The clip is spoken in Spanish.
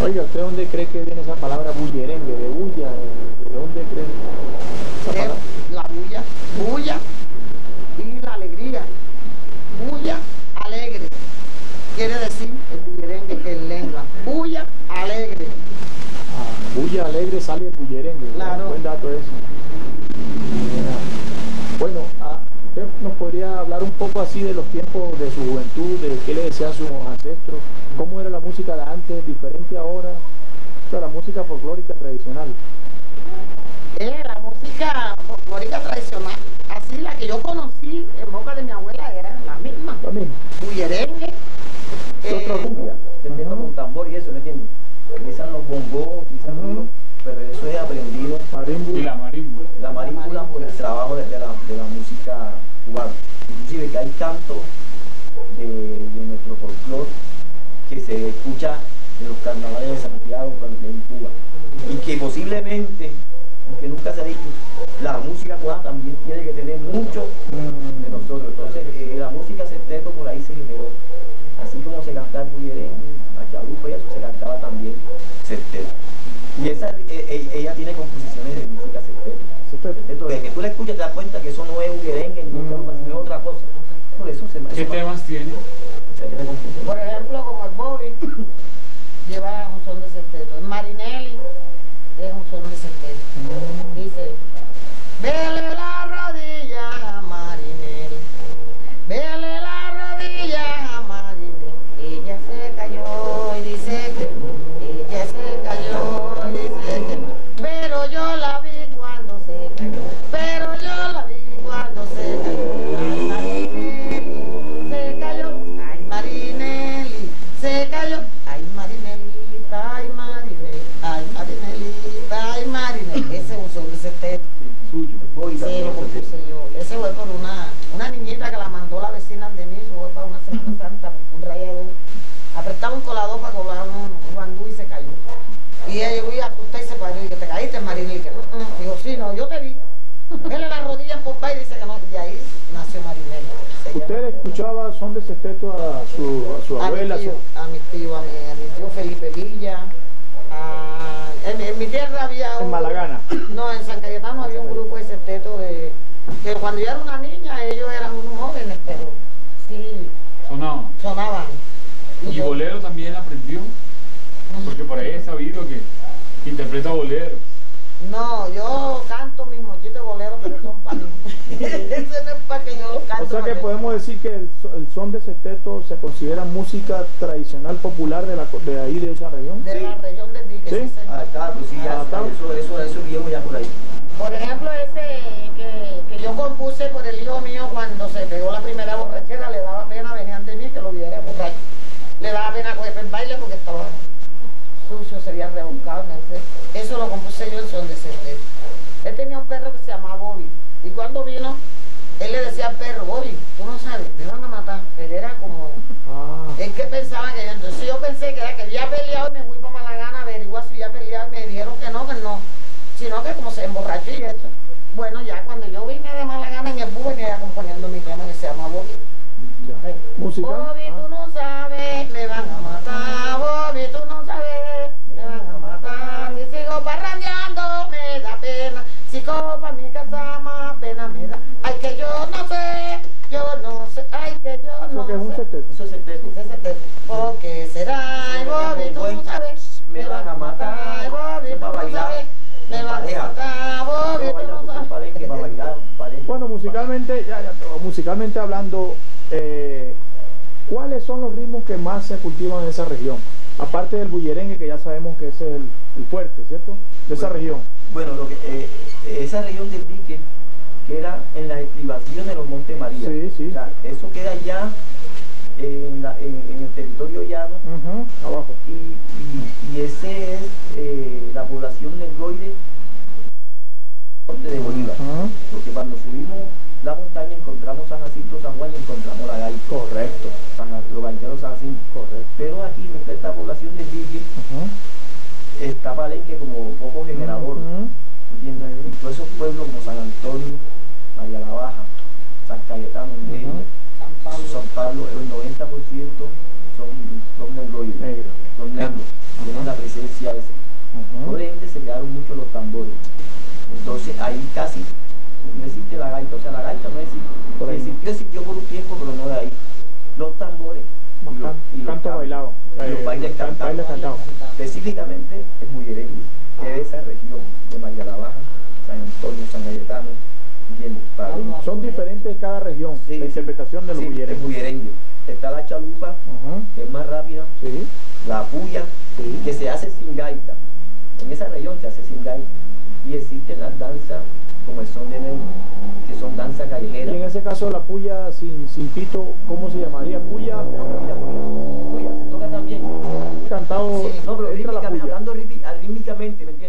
Oiga, ¿usted dónde cree que viene esa palabra bullerengue, de bulla? ¿De dónde cree esa la bulla, bulla y la alegría. Bulla alegre. Quiere decir el bullerengue que es lengua. Bulla alegre. Ah, bulla alegre sale el bullerengue. Buen dato ese. Mira. Bueno, ah, ¿usted nos podría hablar un poco así de los tiempos de su juventud, de qué le decían sus ancestros? ¿Cómo era la música de antes, diferente ahora? O sea, la música folclórica tradicional. Eh, la música folclórica tradicional, así la que yo conocí en boca de mi abuela era la misma. Lo mismo. Bullerengue. ¿Qué eh, otra cumbia? Se entiende con tambor y eso, ¿me entiendes? Utilizan los bongos, utilizan Ujú. todo, pero eso es aprendido. Y la marímbula. la marímbula por el trabajo de la, de la música cubana. Inclusive que hay cantos de, nuestro folclore que se escucha en los carnavales de Santiago en Cuba. Y que posiblemente, aunque nunca se ha dicho, la música cubana también tiene que tener mucho de nosotros. Entonces, eh, la música sexteto por ahí se generó. Así como se cantaba el bullerengue, la chalupa y eso se cantaba también sexteto. Y esa, eh, eh, ella tiene composiciones de música desde que tú la escuchas te das cuenta que eso no es un merengue ni es chalupa, sino es otra cosa. Por eso se ¿Qué eso- temas tiene? Por ejemplo, Apretaba un colador para colar un, bandú y se cayó. Y ella llegó y asusté y se paró. Y que te caíste, Marinelli. Y que, "Mm, mm". Digo, sí, no, yo te vi. Vele las rodillas en Popeye y dice que no. Y ahí nació llama. ¿Usted escuchaba son de sexteto a su, a su A mi abuela? tío, a mi tío, a mi, a mi tío Felipe Villa. a- en, mi- en mi tierra había En un- Malagana. No, en San Cayetano había un grupo de sexteto de que cuando yo era una niña ellos eran unos jóvenes, pero sí Sonaba. sonaban. Y bolero también aprendió. Porque por ahí he sabido que interpreta bolero. No, yo canto mis mochitos de bolero, pero son para mí. Ese no es para que yo los cante. O sea que podemos decir que el, so- el son de sexteto se considera música tradicional popular de, la, de ahí, de esa región. De la Sí. región de Dique, ¿Sí? Adaptado, pues sí, ya, Adaptado. eso, eso, eso viejo ya por ahí. Por ejemplo, ese que, que yo compuse por el hijo mío cuando se pegó la primera borrachera, le daba pena venir ante mí que lo viera borracho. Le daba pena coger el baile porque estaba sucio, sería rebuscado, no sé. Eso lo compuse yo en son de sexteto. Él tenía un perro que se llamaba Bobby. Y cuando vino, él le decía al perro, Bobby, tú no sabes, me van a matar. Pero era como, Ah, es que pensaba que yo, entonces yo pensé que era que había peleado y me fui para Malagana a averiguar si había peleado y me dijeron que no, que no, sino que como se emborrachó y esto. Bueno, ya cuando yo vine de Malagana en el bus venía acompañando mi tema que se llama Bobby. ya. Música. Bobby, ah. tú no sabes, me van a matar, Bobby, tú no sabes, me van a matar. Si sigo parrandeando, me da pena, si cojo pa' mi casa, más pena me da. Ay, que yo no sé, yo no sé, ay, que yo Eso no que es un sé. Sexteto. Eso es sexteto. Ese es el- ¿Por qué será? Ay, Bobby, tú no sabes. Me van a matar. Ay, Bobby, tú no sabes. Me van a matar. Bobby, tú no sabes. Bueno, musicalmente, ya, ya, musicalmente hablando, eh, ¿cuáles son los ritmos que más se cultivan en esa región? Aparte del bullerengue, que ya sabemos que ese es el, el fuerte, ¿cierto? De esa Bueno. región. Bueno, lo que, eh, esa región del dique queda en las estribaciones de los Montes María. Sí, sí. O sea, eso queda ya en, la- en- en el territorio llano abajo. y, y, y ese es eh, la población negroide de Bolívar. Ujú, Porque cuando subimos la montaña encontramos San Jacinto, San Juan y encontramos la gaita, Correcto, San, los gaiteros San Jacinto. correcto. Pero aquí, en esta población del dique, Ujú, está Palenque como poco generador. Y todos esos pueblos como San Antonio, María la Baja, San Cayetano, Mérida, Ujú. San Pablo. San Pablo, el 90% son, son negroides, Negro. son negros. tienen la presencia esa. Ujú. Por ende se quedaron mucho los tambores. Entonces ahí casi no existe la gaita, o sea, la gaita no existe. Por. Existió, existió por un tiempo, pero no de ahí. Los tambores y los, y los canto bailado. y los Eh, bailes can- cantados. Específicamente el bullerengue, que es de esa región, de María la Baja, San Antonio, San Cayetano, Son diferentes cada región, Sí, la interpretación de los Sí, la chalupa, que es más rápida, Sí, la puya, Sí. que se hace sin gaita. En esa región se hace sin gaita. Y existen las danzas como el son de que son danzas y en callejeras. ese caso la puya sin, sin pito, ¿cómo se llamaría? Puya Puya, puya, puya, se toca también. cantado, Sí. No, pero hablando rítmi- rítmicamente, ¿me entiendes?